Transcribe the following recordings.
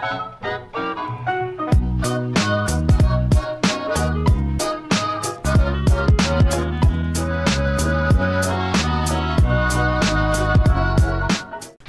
Thank you.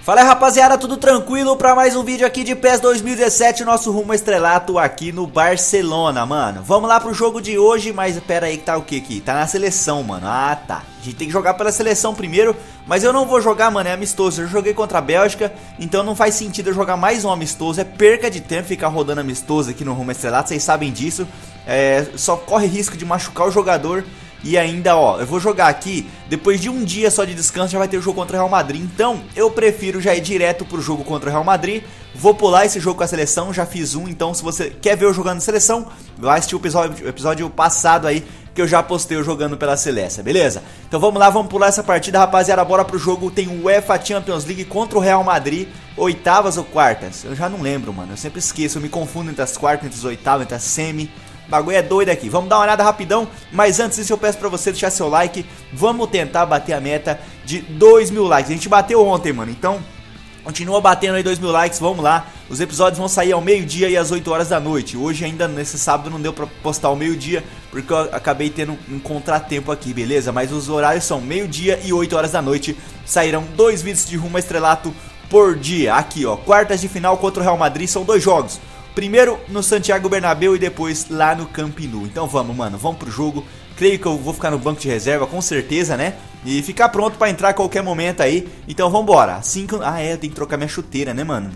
Fala aí rapaziada, tudo tranquilo para mais um vídeo aqui de PES 2017, nosso rumo estrelato aqui no Barcelona, mano. Vamos lá pro jogo de hoje, mas pera aí que tá o que aqui? Tá na seleção, mano. Ah, tá. A gente tem que jogar pela seleção primeiro, mas eu não vou jogar, mano, é amistoso. Eu joguei contra a Bélgica, então não faz sentido eu jogar mais um amistoso. É perca de tempo ficar rodando amistoso aqui no rumo estrelato, vocês sabem disso. É, só corre risco de machucar o jogador e ainda, ó, eu vou jogar aqui, depois de um dia só de descanso já vai ter o jogo contra o Real Madrid. Então, eu prefiro já ir direto pro jogo contra o Real Madrid. Vou pular esse jogo com a seleção, já fiz um. Então, se você quer ver eu jogando seleção, vai assistir o episódio, episódio passado aí, que eu já postei eu jogando pela Celeste, beleza? Então vamos lá, vamos pular essa partida, rapaziada, bora pro jogo. Tem o UEFA Champions League contra o Real Madrid, oitavas ou quartas? Eu já não lembro, mano, eu sempre esqueço, eu me confundo entre as quartas, entre as oitavas, entre as semi... Bagulho é doido aqui. Vamos dar uma olhada rapidão, mas antes disso eu peço pra você deixar seu like. Vamos tentar bater a meta de 2 mil likes. A gente bateu ontem, mano, então continua batendo aí 2 mil likes, vamos lá. Os episódios vão sair ao meio-dia e às 8 horas da noite. Hoje ainda nesse sábado não deu pra postar ao meio-dia, porque eu acabei tendo um contratempo aqui, beleza? Mas os horários são meio-dia e 8 horas da noite. Sairão dois vídeos de rumo a estrelato por dia. Aqui, ó, quartas de final contra o Real Madrid, são dois jogos. Primeiro no Santiago Bernabéu e depois lá no Camp Nou. Então vamos, mano, vamos pro jogo. Creio que eu vou ficar no banco de reserva, com certeza, né? E ficar pronto para entrar a qualquer momento aí. Então vambora. Que... Ah, é, tenho que trocar minha chuteira, né, mano?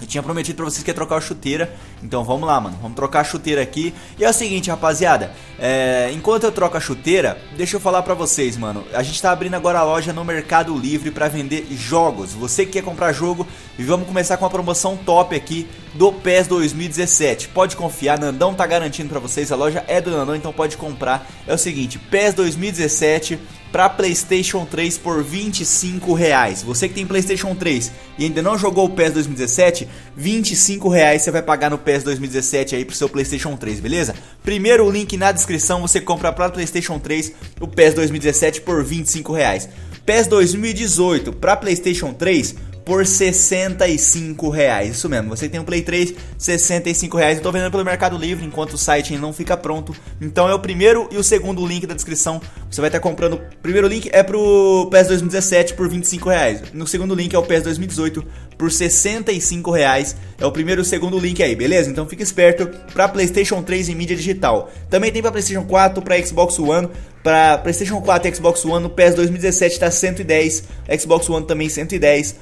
Eu tinha prometido pra vocês que ia trocar a chuteira, então vamos lá, mano. Vamos trocar a chuteira aqui. E é o seguinte, rapaziada. É, enquanto eu troco a chuteira, deixa eu falar pra vocês, mano. A gente tá abrindo agora a loja no Mercado Livre pra vender jogos. Você que quer comprar jogo, e vamos começar com uma promoção top aqui do PES 2017. Pode confiar, Nandão tá garantindo pra vocês. A loja é do Nandão, então pode comprar. É o seguinte, PES 2017 para PlayStation 3 por 25 reais. Você que tem PlayStation 3 e ainda não jogou o PES 2017, 25 reais você vai pagar no PES 2017 aí pro seu PlayStation 3, beleza? Primeiro link na descrição, você compra para PlayStation 3 o PES 2017 por 25 reais. PES 2018 para PlayStation 3 por 65 reais. Isso mesmo, você tem um Play 3, 65 reais. Eu tô vendendo pelo Mercado Livre enquanto o site não fica pronto. Então é o primeiro e o segundo link da descrição. Você vai estar comprando. O primeiro link é pro PES 2017 por 25 reais. No segundo link é o PES 2018 por 65 reais. É o primeiro e o segundo link aí, beleza? Então fica esperto para PlayStation 3 e mídia digital. Também tem para PlayStation 4, para Xbox One, para PlayStation 4 e Xbox One. O PES 2017 tá 110, Xbox One também 110.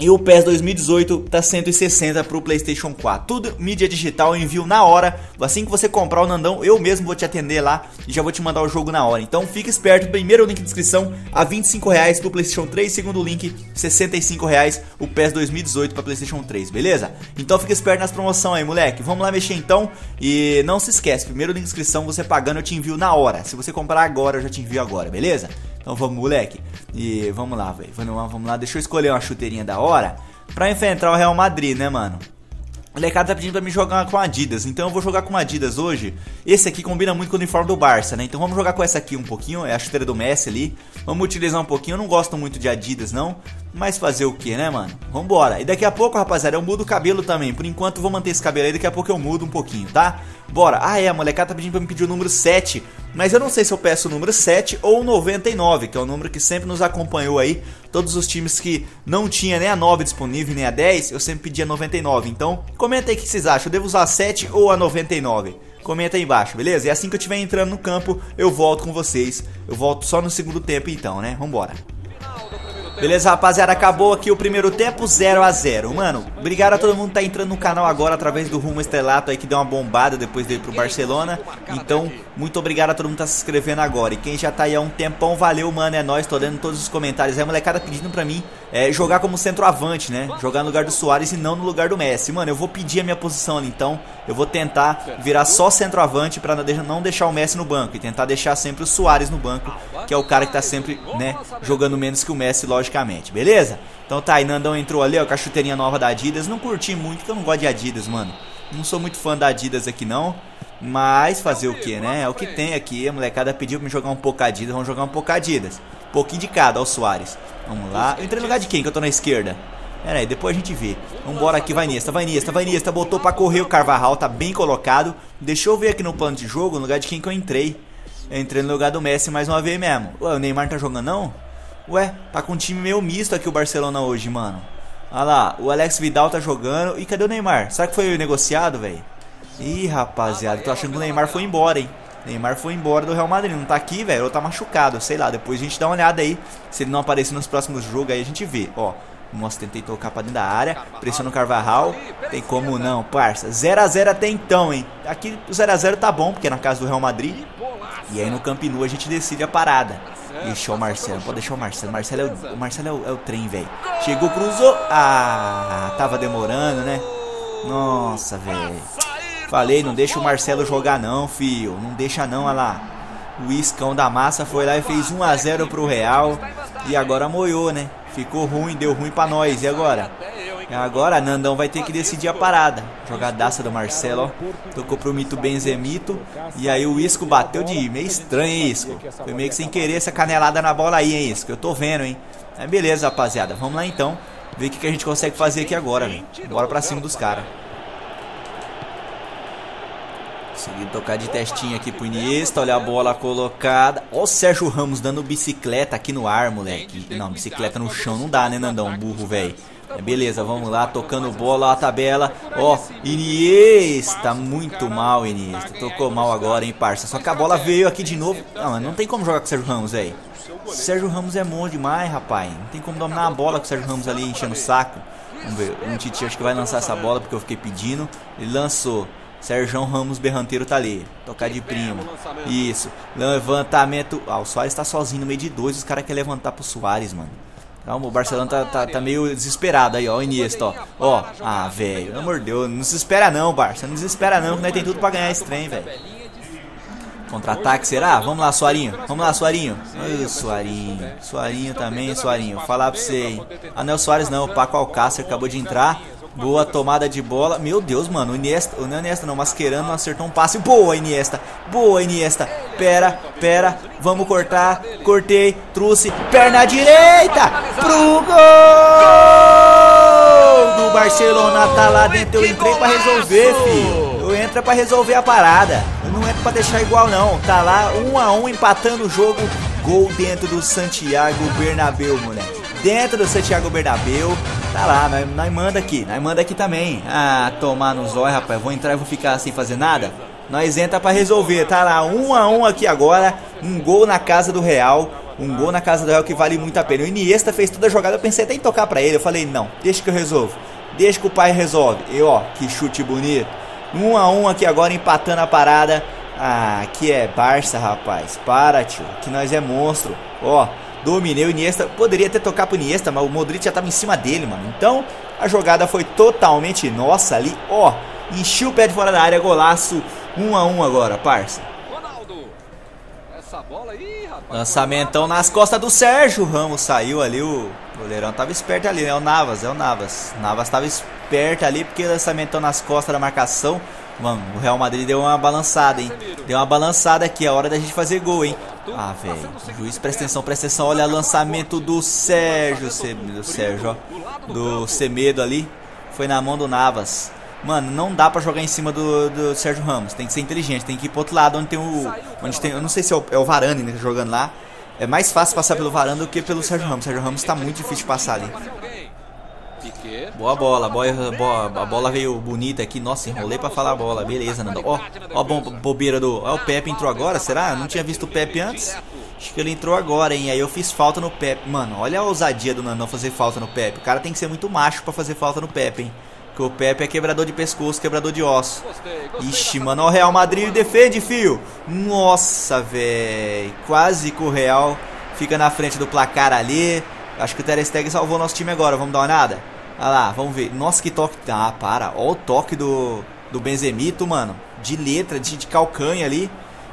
E o PES 2018 tá 160 pro PlayStation 4. Tudo mídia digital, envio na hora. Assim que você comprar o Nandão, eu mesmo vou te atender lá e já vou te mandar o jogo na hora. Então fique esperto. Primeiro link de inscrição a 25 reais pro PlayStation 3. Segundo link, 65 reais o PES 2018 para PlayStation 3, beleza? Então fique esperto nas promoções aí, moleque. Vamos lá mexer então. E não se esquece, primeiro link de inscrição você pagando eu te envio na hora. Se você comprar agora, eu já te envio agora, beleza? Então vamos, moleque. E vamos lá, velho. Vamos lá, vamos lá. Deixa eu escolher uma chuteirinha da hora pra enfrentar o Real Madrid, né, mano? O molecada tá pedindo pra me jogar com Adidas, então eu vou jogar com Adidas hoje. Esse aqui combina muito com o uniforme do Barça, né? Então vamos jogar com essa aqui um pouquinho, é a chuteira do Messi ali. Vamos utilizar um pouquinho, eu não gosto muito de Adidas não, mas fazer o que, né, mano? Vambora. E daqui a pouco, rapaziada, eu mudo o cabelo também. Por enquanto vou manter esse cabelo aí, daqui a pouco eu mudo um pouquinho, tá? Bora. Ah, é, a molecada tá pedindo pra me pedir o número 7. Mas eu não sei se eu peço o número 7 ou o 99, que é o número que sempre nos acompanhou aí. Todos os times que não tinha nem a 9 disponível, nem a 10, eu sempre pedia 99. Então, comenta aí o que vocês acham. Eu devo usar a 7 ou a 99? Comenta aí embaixo, beleza? E assim que eu estiver entrando no campo, eu volto com vocês. Eu volto só no segundo tempo então, né? Vambora. Beleza, rapaziada, acabou aqui o primeiro tempo 0 a 0 Mano, obrigado a todo mundo que tá entrando no canal agora através do Rumo Estrelato aí que deu uma bombada depois de ir pro Barcelona. Então, muito obrigado a todo mundo que tá se inscrevendo agora. E quem já tá aí há um tempão, valeu, mano, é nóis, tô lendo todos os comentários. Aí A molecada pedindo pra mim é, jogar como centroavante, né? Jogar no lugar do Soares e não no lugar do Messi. Mano, eu vou pedir a minha posição ali, então. Eu vou tentar virar só centroavante pra não deixar o Messi no banco E tentar deixar sempre o Soares no banco, que é o cara que tá sempre, né, jogando menos que o Messi, lógico logicamente, beleza? Então tá, aí Nandão entrou ali, ó, com a chuteirinha nova da Adidas. Não curti muito, porque eu não gosto de Adidas, mano. Não sou muito fã da Adidas aqui, não. Mas fazer o que, né? É o que tem aqui. A molecada pediu pra me jogar um pouco Adidas. Vamos jogar um pouco Adidas. Pouquinho de cada, ó, o Soares. Vamos lá. Eu entrei no lugar de quem que eu tô na esquerda? Pera aí, depois a gente vê. Vambora aqui, vai Niesta, vai Niesta, vai. Botou pra correr o Carvajal, tá bem colocado. Deixa eu ver aqui no plano de jogo, no lugar de quem que eu entrei. Eu entrei no lugar do Messi mais uma vez mesmo. Ué, o Neymar tá jogando não? Ué, tá com um time meio misto aqui o Barcelona hoje, mano. Olha lá, o Alex Vidal tá jogando. E cadê o Neymar? Será que foi negociado, velho? Ih, rapaziada, tô achando que o Neymar foi embora, hein? Neymar foi embora do Real Madrid, não tá aqui, velho, ou tá machucado, sei lá. Depois a gente dá uma olhada aí. Se ele não aparecer nos próximos jogos, aí a gente vê, ó. Nossa, tentei tocar pra dentro da área. Pressiona o Carvajal. Tem como não, parça. 0x0 até então, hein? Aqui o 0x0 tá bom, porque é na casa do Real Madrid. E aí no Camp Nou a gente decide a parada. Deixa o Marcelo, pode deixar o Marcelo. Marcelo é o, o Marcelo é o, é o trem, velho. Chegou, cruzou. Ah, tava demorando, né? Nossa, velho. Falei, não deixa o Marcelo jogar não, fio. Não deixa não, olha lá. O iscão da massa foi lá e fez 1x0 pro Real. E agora moiou, né? Ficou ruim, deu ruim pra nós. E agora? Agora Nandão vai ter que decidir a parada. Jogadaça do Marcelo, ó. Tocou pro Mito Benzemito. E aí o Isco bateu de meio estranho, hein, Isco? Foi meio que sem querer essa canelada na bola aí, hein, Isco? Eu tô vendo, hein? Mas beleza, rapaziada. Vamos lá então. Ver o que, que a gente consegue fazer aqui agora, velho. Bora pra cima dos caras. Consegui tocar de testinho aqui pro Iniesta, olha a bola colocada. Ó o Sérgio Ramos dando bicicleta aqui no ar, moleque. Não, bicicleta no chão não dá, né, Nandão? Burro, velho. Beleza, vamos lá, tocando bola, a tabela. Ó, Iniesta, muito mal, Iniesta. Tocou mal agora, hein, parça. Só que a bola veio aqui de novo. Não, não tem como jogar com o Sérgio Ramos, velho. Sérgio Ramos é bom demais, rapaz. Não tem como dominar a bola com o Sérgio Ramos ali enchendo o saco. Vamos ver, um Titi acho que vai lançar essa bola porque eu fiquei pedindo. Ele lançou. Sérgio Ramos Berranteiro tá ali. Tocar de primo. Isso. Levantamento. Ah, o Soares tá sozinho no meio de dois. Os caras querem levantar pro Soares, mano. Calma, o Barcelona tá, tá, tá, meio desesperado aí, ó. O Iniesta, ó. Ó. Ah, velho. Pelo amor de Deus. Não se espera não, Barça. Não desespera não, que nós tem tudo pra ganhar esse trem, velho. Contra-ataque, será? Vamos lá, Suarinho. Vamos lá, Suarinho. Ai, Suarinho. Suarinho também, Suarinho. Falar pra você, hein. Ah, não é o Soares não. O Paco Alcácer acabou de entrar. Boa tomada de bola. Meu Deus, mano. O Iniesta, não é Iniesta não, Mascherano não acertou um passe. Boa, Iniesta. Boa, Iniesta. Pera, pera. Vamos cortar. Cortei, trouxe. Perna direita. Pro gol do Barcelona. Tá lá dentro. Eu entrei pra resolver, filho. Eu entro pra resolver a parada. Eu não entro pra deixar igual, não. Tá lá, um a um, empatando o jogo. Gol dentro do Santiago Bernabéu, moleque. Dentro do Santiago Bernabéu. Tá lá, nós, nós manda aqui. Nós manda aqui também. Ah, tomar no zóio, rapaz. Vou entrar e vou ficar sem fazer nada. Nós entra pra resolver. Tá lá, um a um aqui agora. Um gol na casa do Real. Um gol na casa do Real que vale muito a pena. O Iniesta fez toda a jogada. Eu pensei até em tocar pra ele. Eu falei, não, deixa que eu resolvo. Deixa que o pai resolve. E ó, que chute bonito. Um a um aqui agora, empatando a parada. Ah, aqui é Barça, rapaz. Para, tio. Que nós é monstro. Ó, dominei o Iniesta. Poderia ter tocado pro Iniesta, mas o Modric já tava em cima dele, mano. Então, a jogada foi totalmente nossa ali. Ó, enchi o pé de fora da área, golaço. Um a um agora, parça. Lançamentão nas costas do Sérgio Ramos. Saiu ali o goleirão. Tava esperto ali, né? O Navas, é o Navas. Navas tava esperto ali porque lançamentão nas costas da marcação. Mano, o Real Madrid deu uma balançada, hein? Deu uma balançada aqui, é hora da gente fazer gol, hein? Ah, velho. Juiz, presta atenção, presta atenção. Olha o lançamento do Sérgio. Do Sérgio, ó. Do Semedo ali. Foi na mão do Navas. Mano, não dá pra jogar em cima do, do Sérgio Ramos. Tem que ser inteligente. Tem que ir pro outro lado onde tem o. Onde tem. Eu não sei se é o, é o Varane né, jogando lá. É mais fácil passar pelo Varane do que pelo Sérgio Ramos. O Sérgio Ramos tá muito difícil de passar ali. Boa bola, boa, boa, a bola veio bonita aqui. Nossa, enrolei pra falar a bola. Beleza, Nando. Ó, ó a bobeira do. Ó, o Pepe entrou agora, será? Não tinha visto o Pepe antes. Acho que ele entrou agora, hein? Aí eu fiz falta no Pepe. Mano, olha a ousadia do Nandão fazer falta no Pepe. O cara tem que ser muito macho pra fazer falta no Pepe, hein? Porque o Pepe é quebrador de pescoço, quebrador de osso. Ixi, mano, o Real Madrid defende, fio. Nossa, velho. Quase que o Real fica na frente do placar ali. Acho que o Ter Stegen salvou nosso time agora. Vamos dar uma olhada? Olha lá, vamos ver. Nossa, que toque. Ah, para. Olha o toque do, do Benzemito, mano. De letra, de, de calcanha ali.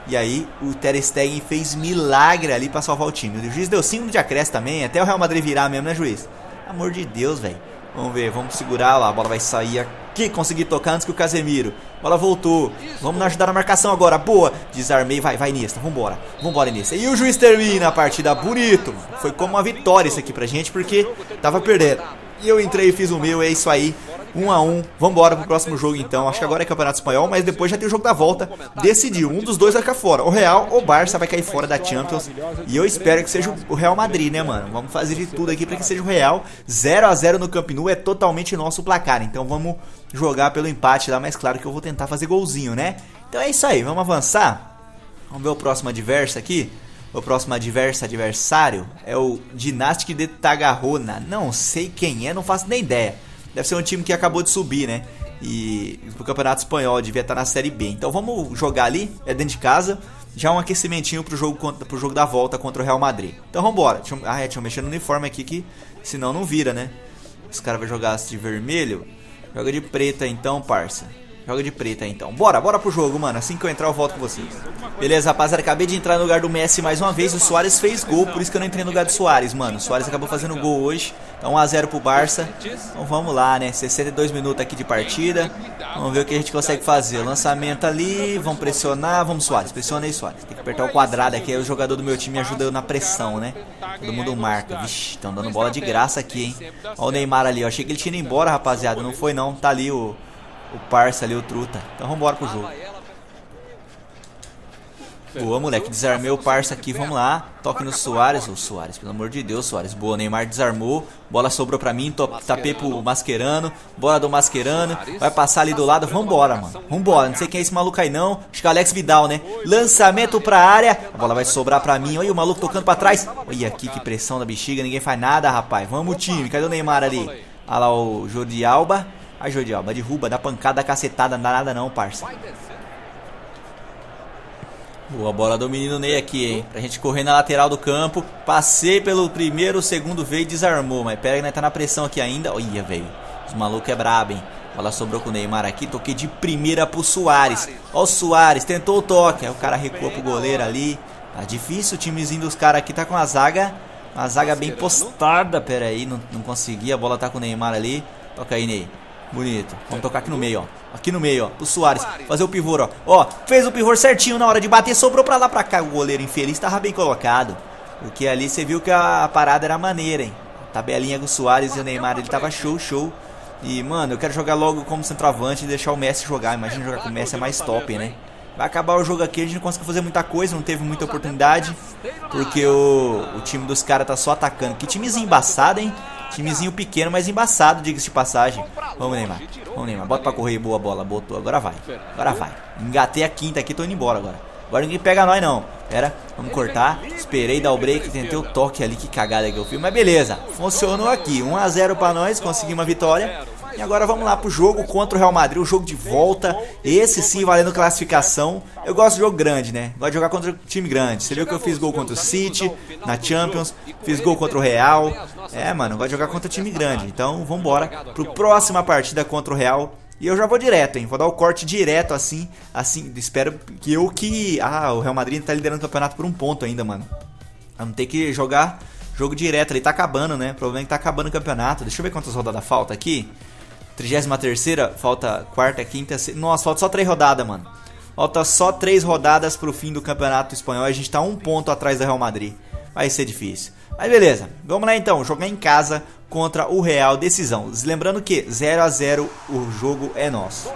E aí, o Ter Stegen fez milagre ali pra salvar o time. O juiz deu 5 de acréscimo também. Até o Real Madrid virar mesmo, né, juiz? Amor de Deus, velho. Vamos ver, vamos segurar lá. A bola vai sair aqui. Consegui tocar antes que o Casemiro. Bola voltou. Vamos ajudar na marcação agora. Boa. Desarmei. Vai, vai, Nista. Vambora. Vambora, Nista. E o juiz termina a partida bonito. Foi como uma vitória isso aqui pra gente, porque tava perdendo. E eu entrei e fiz o meu, é isso aí. 1 a 1 Vambora pro próximo jogo então. Acho que agora é Campeonato Espanhol, mas depois já tem o jogo da volta. Decidiu, um dos dois vai ficar fora. O Real ou o Barça vai cair fora da Champions. E eu espero que seja o Real Madrid, né, mano? Vamos fazer de tudo aqui para que seja o Real. 0 a 0 no Camp Nou é totalmente nosso placar. Então vamos jogar pelo empate lá, mas claro que eu vou tentar fazer golzinho, né? Então é isso aí, vamos avançar. Vamos ver o próximo adverso aqui. O próximo adverso, adversário é o Dynastic de Tagarrona. Não sei quem é, não faço nem ideia. Deve ser um time que acabou de subir, né? E pro Campeonato Espanhol devia estar na Série B. Então vamos jogar ali, é dentro de casa. Já um aquecimentinho pro jogo, pro jogo da volta contra o Real Madrid. Então vambora. Deixa eu, ah, é, deixa eu mexer no uniforme aqui que senão não vira, né? Os caras vão jogar de vermelho. Joga de preta então, parça. Joga de preta então. Bora, bora pro jogo, mano. Assim que eu entrar, eu volto com vocês. Beleza, rapaziada. Acabei de entrar no lugar do Messi mais uma vez. O Soares fez gol, por isso que eu não entrei no lugar do Soares, mano. O Soares acabou fazendo gol hoje. Então 1x0 pro Barça. Então vamos lá, né? 62 minutos aqui de partida. Vamos ver o que a gente consegue fazer. Lançamento ali. Vamos pressionar. Vamos, Soares. Pressiona aí, Soares. Tem que apertar o quadrado aqui. Aí o jogador do meu time ajuda eu na pressão, né? Todo mundo marca. Vixe, estão dando bola de graça aqui, hein? Olha o Neymar ali. Eu achei que ele tinha ido embora, rapaziada. Não foi, não. Tá ali o o parça ali, o truta. Então vambora pro jogo. Boa, moleque. Desarmei o parça aqui. Vamos lá. Toque no Soares. Ô, Soares, pelo amor de Deus, Soares. Boa, Neymar desarmou. Bola sobrou pra mim. Tapei pro Mascherano. Bola do Mascherano. Vai passar ali do lado. Vambora, mano. Vambora. Não sei quem é esse maluco aí, não. Acho que é Alex Vidal, né? Lançamento pra área. A bola vai sobrar pra mim. Olha o maluco tocando pra trás. Olha aqui que pressão da bexiga. Ninguém faz nada, rapaz. Vamos, time. Cadê o Neymar ali? Olha lá o Jordi Alba. Aí, Jordi Alba, derruba, dá pancada, cacetada, não dá nada não, parça. Boa bola do menino Ney aqui, hein? Pra gente correr na lateral do campo. Passei pelo primeiro, o segundo veio e desarmou. Mas pega, né? Tá na pressão aqui ainda. Olha, velho. Os malucos é brabo, hein? Bola sobrou com o Neymar aqui. Toquei de primeira pro Soares. Ó o Soares, tentou o toque. Aí o cara recuou pro goleiro ali. Tá difícil o timezinho dos caras aqui. Tá com a zaga. Uma zaga bem postada. Pera aí, não, não consegui. A bola tá com o Neymar ali. Toca aí, Ney. Bonito. Vamos tocar aqui no meio, ó. Aqui no meio, ó. O Soares. Fazer o pivô, ó. Ó, fez o pivô certinho na hora de bater. Sobrou pra lá, pra cá. O goleiro infeliz tava bem colocado. Porque ali você viu que a parada era maneira, hein. A tabelinha com o Soares e o Neymar, ele tava show, show. E, mano, eu quero jogar logo como centroavante e deixar o Messi jogar. Imagina jogar com o Messi é mais top, né? Vai acabar o jogo aqui, a gente não conseguiu fazer muita coisa, não teve muita oportunidade. Porque o, o time dos caras tá só atacando. Que timezinho embaçado, hein? Timezinho pequeno, mas embaçado, diga-se de passagem. Vamos, Neymar. Vamos, Neymar. Bota pra correr. Boa bola. Botou. Agora vai. Agora vai. Engatei a quinta aqui, tô indo embora agora. Agora ninguém pega nós, não. Pera, vamos cortar. Esperei dar o break, tentei o toque ali. Que cagada que eu fiz. Mas beleza, funcionou aqui. 1x0 pra nós, conseguimos uma vitória. E agora vamos lá pro jogo contra o Real Madrid, o jogo de volta. Esse sim valendo classificação. Eu gosto de jogo grande, né? Gosto de jogar contra time grande. Você viu que eu fiz gol contra o City na Champions, fiz gol contra o Real. É, mano, de jogar contra time grande. Então, vamos embora pro próxima partida contra o Real. E eu já vou direto, hein? Vou dar o corte direto assim, assim, espero que eu que, ah, o Real Madrid tá liderando o campeonato por um ponto ainda, mano. Vamos ter que jogar jogo direto, ele tá acabando, né? O problema é que tá acabando o campeonato. Deixa eu ver quantas rodadas falta aqui. 33 falta quarta, quinta, se... Nossa, falta só três rodadas, mano. Falta só três rodadas pro fim do campeonato espanhol. A gente tá um ponto atrás do Real Madrid. Vai ser difícil. Mas beleza, vamos lá então. Jogar em casa contra o Real, decisão. Lembrando que 0 a 0 o jogo é nosso.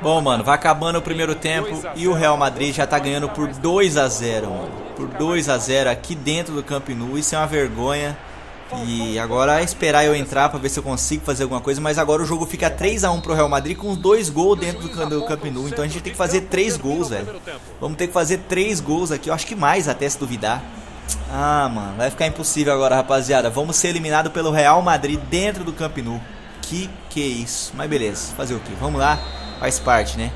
Bom, mano, vai acabando o primeiro tempo e o Real Madrid já tá ganhando por 2 a 0 mano. Por 2 a 0 aqui dentro do Camp Nou. Isso é uma vergonha. E agora é esperar eu entrar para ver se eu consigo fazer alguma coisa. Mas agora o jogo fica 3 a 1 pro Real Madrid com dois gols dentro do, do Camp Nou. Então a gente tem que fazer três gols, velho. Vamos ter que fazer três gols aqui. Eu acho que mais até se duvidar. Ah, mano, vai ficar impossível agora, rapaziada. Vamos ser eliminados pelo Real Madrid dentro do Camp Nou. Que que é isso? Mas beleza, fazer o que? Vamos lá, faz parte, né?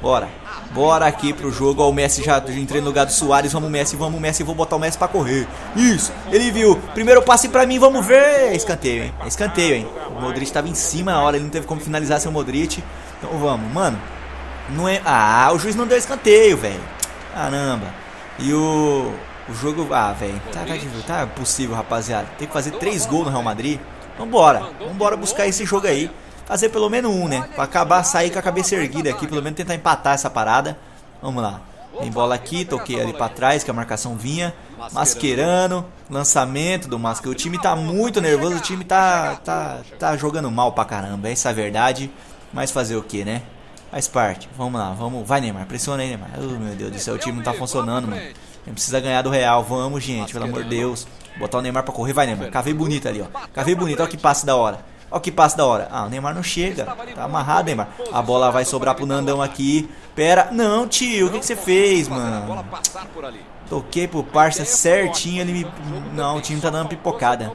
Bora. Bora aqui pro jogo. Ó, o Messi já entrei no lugar do Soares. Vamos, Messi, vamos, Messi. Vou botar o Messi pra correr. Isso, ele viu. Primeiro passe pra mim, vamos ver. Escanteio, hein? Escanteio, hein? O Modric tava em cima na hora, ele não teve como finalizar seu Modric. Então vamos, mano. Não é. Ah, o juiz não deu escanteio, velho. Caramba. E o. O jogo. Ah, velho. Tá, tá, tá possível, rapaziada. Tem que fazer três gols no Real Madrid. Vambora. Vambora buscar esse jogo aí fazer pelo menos um, né? Pra acabar, sair com a cabeça erguida aqui, pelo menos tentar empatar essa parada. Vamos lá. Tem bola aqui, toquei ali pra trás, que a marcação vinha. Masquerando. Lançamento do Masca. O time tá muito nervoso, o time tá, tá, tá jogando mal pra caramba, essa é a verdade. Mas fazer o que, né? Faz parte. Vamos lá, vamos. Vai, Neymar. Pressiona aí, Neymar. Oh, meu Deus do céu, o time não tá funcionando, mano. Gente precisa ganhar do Real. Vamos, gente, pelo amor de Deus. Botar o Neymar pra correr. Vai, Neymar. Cavei bonito ali, ó. Cavei bonito. Olha que passe da hora. Olha que passe da hora. Ah, o Neymar não chega. Tá amarrado, Neymar. A bola vai sobrar pro Nandão aqui. Pera. Não, tio. O que, que você fez, mano? Toquei pro parça certinho. Ele me... Não, o time tá dando pipocada.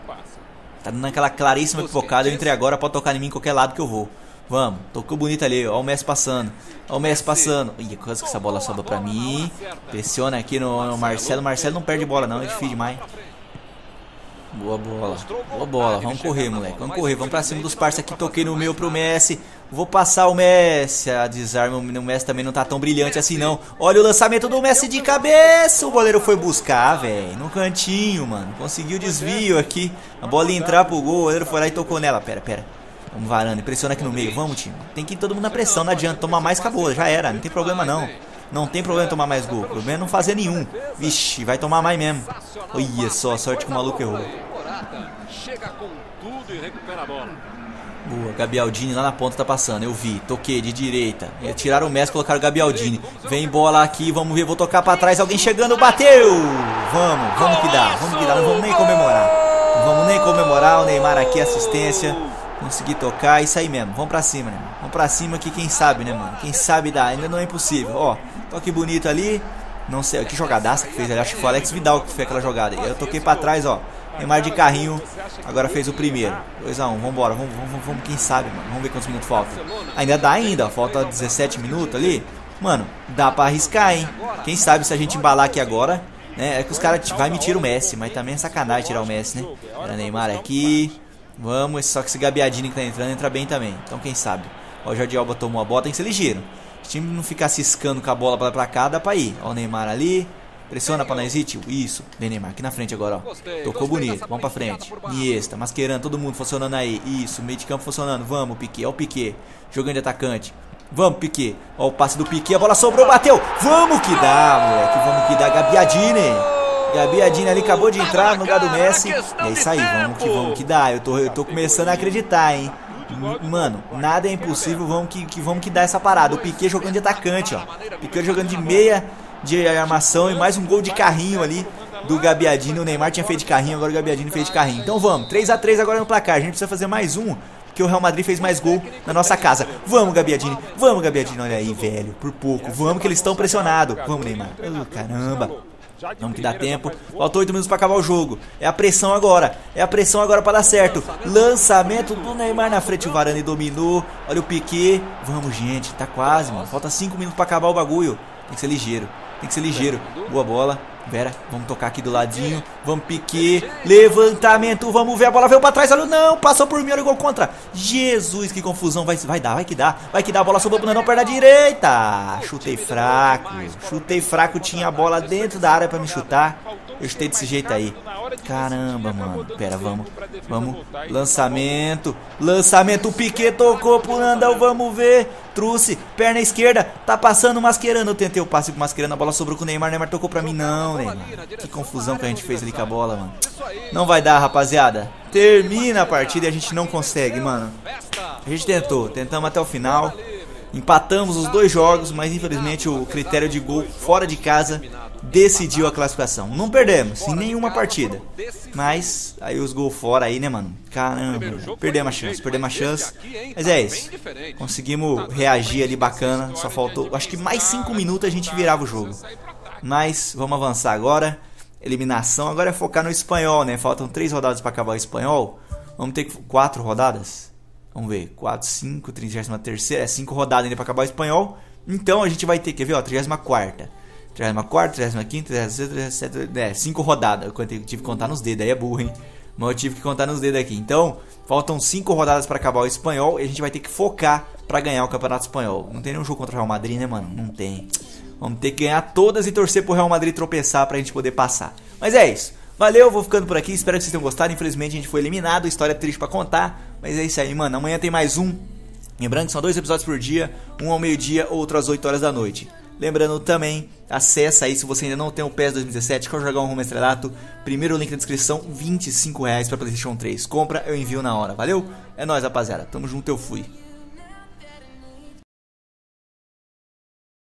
Tá dando aquela claríssima pipocada. Eu entrei agora. Pode tocar em mim em qualquer lado que eu vou. Vamos. Tocou bonito ali. Ó o Messi passando. Ó o Messi passando. Ih, quase que essa bola sobra pra mim. Pressiona aqui no, no Marcelo. Marcelo não perde bola não. É difícil demais. Boa bola. Boa bola. Vamos correr, moleque. Vamos correr. Vamos pra cima dos parceiros aqui. Toquei no meu pro Messi. Vou passar o Messi. A desarme. O Messi também não tá tão brilhante assim, não. Olha o lançamento do Messi de cabeça. O goleiro foi buscar, velho. No cantinho, mano. Conseguiu desvio aqui. A bola ia entrar pro gol. O goleiro foi lá e tocou nela. Pera, pera. Vamos varando. Pressiona aqui no meio. Vamos, time. Tem que ir todo mundo na pressão. Não adianta. Tomar mais, acabou. Já era. Não tem problema, não. Não tem problema tomar mais gol. O problema é não fazer nenhum. Vixe, vai tomar mais mesmo. Olha só, sorte que o maluco errou. Boa, Gabialdini lá na ponta tá passando, eu vi, toquei de direita. Tiraram o Messi, colocaram o Gabialdini. Vem bola aqui, vamos ver, vou tocar pra trás, alguém chegando, bateu! Vamos, vamos que dá, vamos que dá, não vamos nem comemorar. Não vamos nem comemorar, o Neymar aqui, assistência. Consegui tocar, isso aí mesmo, vamos pra cima, né? Vamos pra cima que quem sabe, né, mano? Quem sabe dá, ainda não é impossível. Ó, toque bonito ali. Não sei, que jogadaça que fez ali, acho que foi o Alex Vidal que fez aquela jogada. Eu toquei pra trás, ó. Neymar de carrinho, agora fez o primeiro. 2x1, um, vambora, vamos, vamos, vamos, quem sabe, mano. Vamos ver quantos minutos faltam. Ainda dá ainda, falta 17 minutos ali. Mano, dá pra arriscar, hein? Quem sabe se a gente embalar aqui agora, né? É que os caras vai me tirar o Messi, mas também é sacanagem tirar o Messi, né? Era Neymar aqui. Vamos, só que esse Gabiadini que tá entrando entra bem também. Então quem sabe. Ó, o Jordi Alba tomou a bola, tem que ser ligeiro. O time não ficar ciscando com a bola pra, pra cá, dá pra ir. Ó o Neymar ali. Pressiona pra nós tio. Isso. Vem Neymar, aqui na frente agora, ó. Tocou bonito. Vamos pra frente. Niesta, masquerando, todo mundo funcionando aí. Isso, meio de campo funcionando. Vamos, Piquet. Ó o Piquet. Jogando de atacante. Vamos, Piquet. Ó o passe do Piquet. A bola sobrou, bateu. Vamos que dá, moleque. Vamos que dá. Gabiadini. Gabiadini ali acabou de entrar no lugar do Messi. É isso aí, vamos que vamos que dá. Eu tô, eu tô começando a acreditar, hein. Mano, nada é impossível, vamos que, que vamos que dá essa parada. O Piquet jogando de atacante, ó. Piquet jogando de meia de armação e mais um gol de carrinho ali do Gabiadini. O Neymar tinha feito de carrinho, agora o Gabiadini fez de carrinho. Então vamos, 3 a 3 agora no placar. A gente precisa fazer mais um, porque o Real Madrid fez mais gol na nossa casa. Vamos, Gabiadini. Vamos, Gabiadini. Olha aí, velho, por pouco. Vamos que eles estão pressionados. Vamos, Neymar. Oh, caramba. Vamos que dá tempo. Faltou 8 minutos para acabar o jogo. É a pressão agora. É a pressão agora para dar certo. Lançamento do Neymar na frente. O Varane dominou. Olha o Piquet. Vamos, gente. Tá quase, mano. Falta 5 minutos para acabar o bagulho. Tem que ser ligeiro. Tem que ser ligeiro. Boa bola. Vera, vamos tocar aqui do ladinho. Vamos piquer. Levantamento. Vamos ver. A bola veio pra trás. Olha, não. Passou por mim. Olha o gol contra. Jesus, que confusão. Vai, vai dar, vai que dá. Vai que dá. A bola sobrou pro Nandão, perna direita. Chutei fraco. Chutei fraco. Tinha a bola dentro da área pra me chutar. Eu chutei desse jeito aí. Caramba, mano. Pera, vamos. Vamos. Lançamento. Lançamento. O Piquet tocou pro Nandão. Vamos ver. Trouxe. Perna esquerda. Tá passando masquerando. Eu tentei o passe com masquerando. A bola sobrou com o Neymar. Neymar tocou pra mim. Não, Neymar. Que confusão que a gente fez ali com a bola, mano. Não vai dar, rapaziada. Termina a partida e a gente não consegue, mano. A gente tentou. Tentamos até o final. Empatamos os dois jogos, mas infelizmente o critério de gol fora de casa decidiu a classificação. Não perdemos em nenhuma partida. Mas aí os gols fora aí, né, mano? Caramba, perdemos a chance, perdemos a chance. Mas é isso. Conseguimos reagir ali bacana. Só faltou, acho que mais 5 minutos a gente virava o jogo. Mas vamos avançar agora. Eliminação, agora é focar no espanhol, né? Faltam 3 rodadas para acabar o espanhol. Vamos ter 4 rodadas? Vamos ver, 4, 5, 33 é 5 rodadas ainda para acabar o espanhol. Então a gente vai ter, quer ver, ó, 34 34, 35, 36, 37, é, 5 rodadas. Eu tive que contar nos dedos, aí é burro, hein? Mas eu tive que contar nos dedos aqui. Então, faltam 5 rodadas para acabar o espanhol e a gente vai ter que focar para ganhar o Campeonato Espanhol. Não tem nenhum jogo contra o Real Madrid, né, mano? Não tem. Vamos ter que ganhar todas e torcer pro Real Madrid tropeçar pra gente poder passar. Mas é isso. Valeu, vou ficando por aqui. Espero que vocês tenham gostado. Infelizmente a gente foi eliminado. História triste para contar. Mas é isso aí, mano. Amanhã tem mais um. Lembrando que são dois episódios por dia. Um ao meio-dia, outro às 8 horas da noite. Lembrando também, acessa aí se você ainda não tem o PES 2017, quer jogar um Rumo Estrelato, primeiro link na descrição, 25 reais pra Playstation 3. Compra, eu envio na hora, valeu? É nóis rapaziada, tamo junto, eu fui.